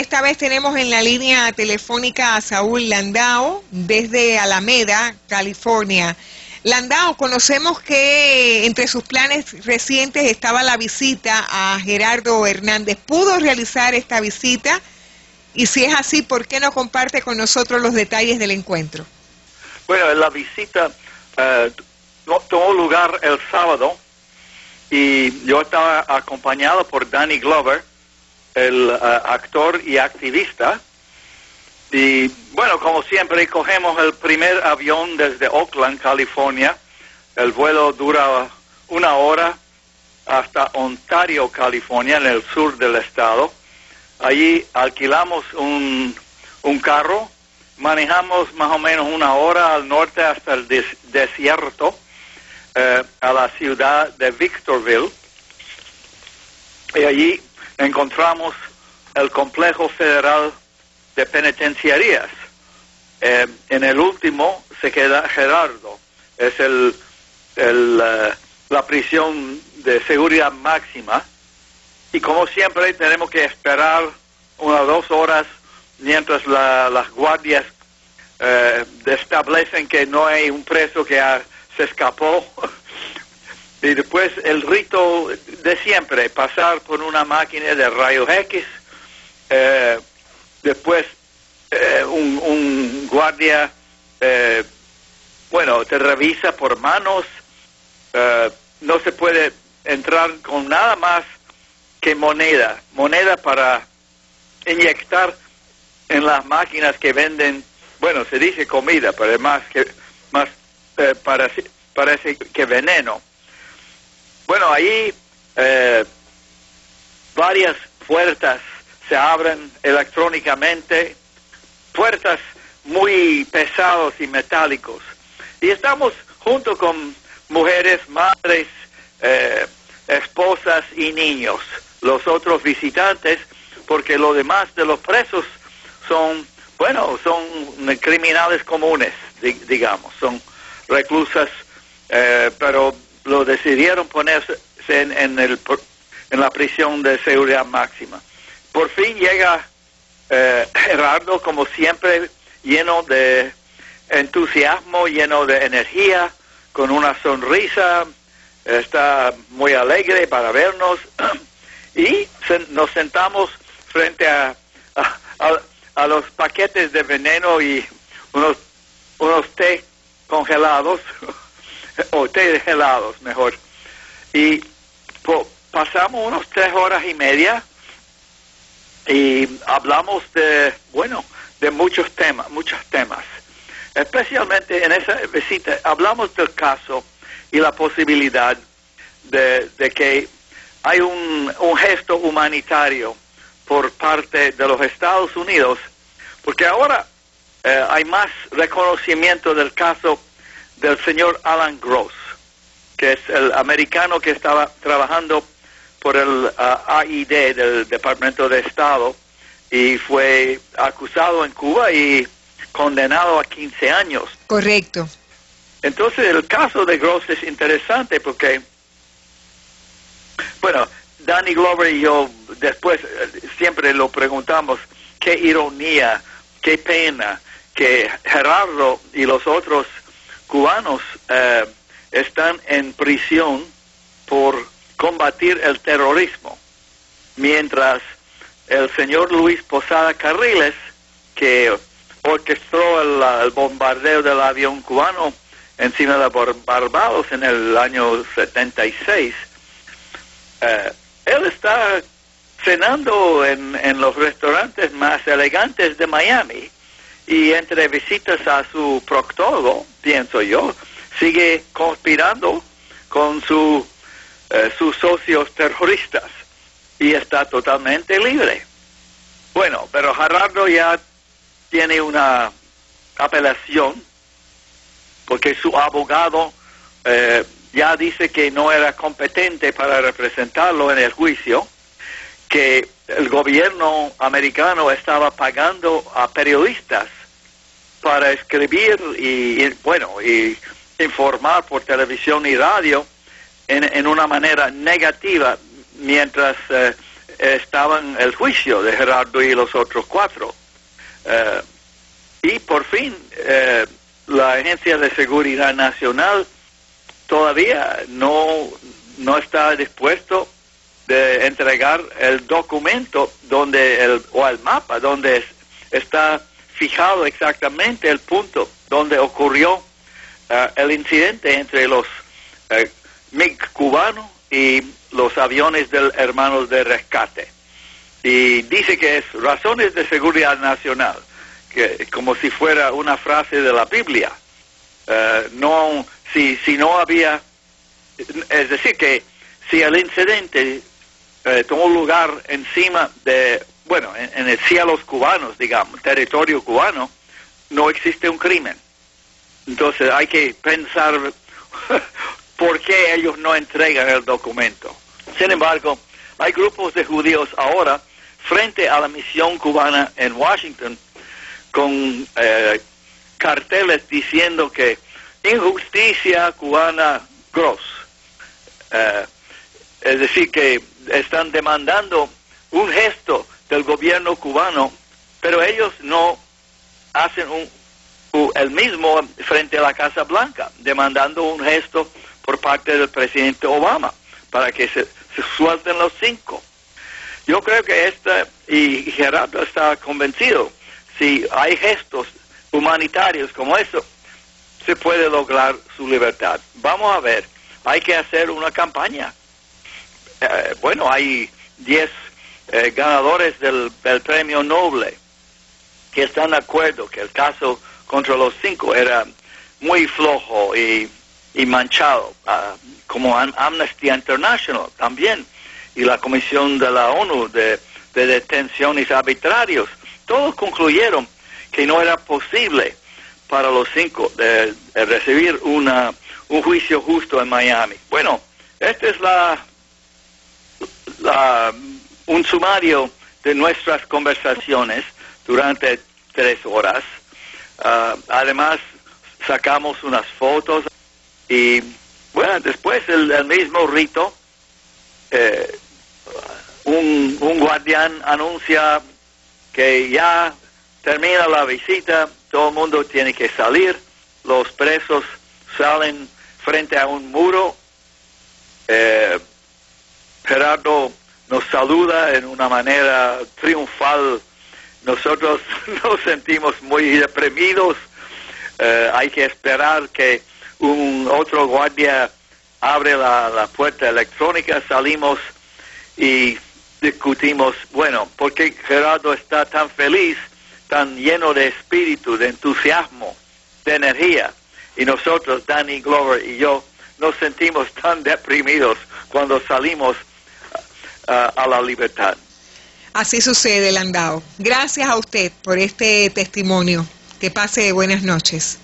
Esta vez tenemos en la línea telefónica a Saúl Landao desde Alameda, California. Landao, conocemos que entre sus planes recientes estaba la visita a Gerardo Hernández. ¿Pudo realizar esta visita? Y si es así, ¿por qué no comparte con nosotros los detalles del encuentro? Bueno, la visita eh, tomó lugar el sábado y yo estaba acompañado por Danny Glover, el eh, actor y activista. Y bueno, como siempre, cogemos el primer avión desde Oakland, California. El vuelo dura una hora hasta Ontario, California, en el sur del estado. Allí alquilamos un, un carro, manejamos más o menos una hora al norte hasta el desierto, eh, a la ciudad de Victorville. Y allí encontramos el complejo federal de penitenciarías. Eh, en el último se queda Gerardo, es el, el eh, la prisión de seguridad máxima. Y como siempre tenemos que esperar unas dos horas mientras las guardias eh, establecen que no hay un preso que se escapó y después el rito de siempre, pasar por una máquina de rayos X, eh, después eh, un, guardia, eh, bueno, te revisa por manos, no se puede entrar con nada más que moneda, moneda para inyectar en las máquinas que venden, bueno, se dice comida, pero más que, más, parece, parece que veneno bueno, ahí eh, varias puertas se abren electrónicamente, puertas muy pesados y metálicos. Y estamos junto con mujeres, madres, eh, esposas y niños, los otros visitantes, porque lo demás de los presos son, bueno, son criminales comunes, digamos, son reclusas, eh, pero lo decidieron ponerse en, en, la prisión de seguridad máxima. Por fin llega eh, Gerardo, como siempre, lleno de entusiasmo, lleno de energía, con una sonrisa, está muy alegre para vernos y nos sentamos frente a, a, los paquetes de veneno y unos, unos té congelados o té helados, mejor. Y pasamos unos tres horas y media y hablamos de, bueno, de muchos temas, muchos temas. Especialmente en esa visita hablamos del caso y la posibilidad de, de que hay un, un gesto humanitario por parte de los Estados Unidos, porque ahora eh, hay más reconocimiento del caso del señor Alan Gross, que es el americano que estaba trabajando por el uh, AID del Departamento de Estado y fue acusado en Cuba y condenado a 15 años. Correcto. Entonces el caso de Gross es interesante porque, bueno, Danny Glover y yo después eh, siempre lo preguntamos, qué ironía, qué pena que Gerardo y los otros cubanos eh, están en prisión por combatir el terrorismo, mientras el señor Luis Posada Carriles, que orquestó el, bombardeo del avión cubano encima de Barbados en el año 76, eh, él está cenando en, en los restaurantes más elegantes de Miami y entre visitas a su proctólogo, pienso yo, sigue conspirando con su, eh, sus socios terroristas y está totalmente libre. Bueno, pero Gerardo ya tiene una apelación porque su abogado eh, ya dice que no era competente para representarlo en el juicio, que el gobierno americano estaba pagando a periodistas para escribir y, bueno, y informar por televisión y radio en, una manera negativa mientras eh, estaba el juicio de Gerardo y los otros cuatro. Eh, y por fin, eh, la Agencia de Seguridad Nacional todavía no, no está dispuesto de entregar el documento donde el, o el mapa donde está fijado exactamente el punto donde ocurrió eh, el incidente entre los eh, MiG cubanos y los aviones del hermanos de rescate. Y dice que es razones de seguridad nacional, que como si fuera una frase de la Biblia. Eh, no, si, si no había, es decir, que si el incidente eh, tomó lugar encima de, bueno, en, en, el cielos cubanos, digamos, territorio cubano, no existe un crimen. Entonces hay que pensar por qué ellos no entregan el documento. Sin embargo, hay grupos de judíos ahora frente a la misión cubana en Washington con eh, carteles diciendo que injusticia cubana gross. Eh, es decir, que están demandando un gesto del gobierno cubano, pero ellos no hacen un, el mismo frente a la Casa Blanca, demandando un gesto por parte del presidente Obama para que se, se suelten los cinco. Yo creo que esta, y Gerardo está convencido, si hay gestos humanitarios como eso, se puede lograr su libertad. Vamos a ver, hay que hacer una campaña. Eh, bueno, hay 10 eh, ganadores del, premio Noble que están de acuerdo que el caso contra los cinco era muy flojo y, manchado, uh, como Amnesty International también y la Comisión de la ONU de, de Detenciones Arbitrarios. Todos concluyeron que no era posible para los cinco de recibir una, un juicio justo en Miami. Bueno, esta es la, la, un sumario de nuestras conversaciones durante tres horas. Uh, además, sacamos unas fotos y, bueno, después el mismo rito, eh, un, un guardián anuncia que ya termina la visita, todo el mundo tiene que salir, los presos salen frente a un muro, eh, Gerardo nos saluda en una manera triunfal, nosotros nos sentimos muy deprimidos, eh, hay que esperar que un otro guardia abre la, la puerta electrónica, salimos y discutimos, bueno, ¿por qué Gerardo está tan feliz, tan lleno de espíritu, de entusiasmo, de energía? Y nosotros, Danny Glover y yo, nos sentimos tan deprimidos cuando salimos a la libertad. Así sucede, Landao. Gracias a usted por este testimonio. Que pase buenas noches.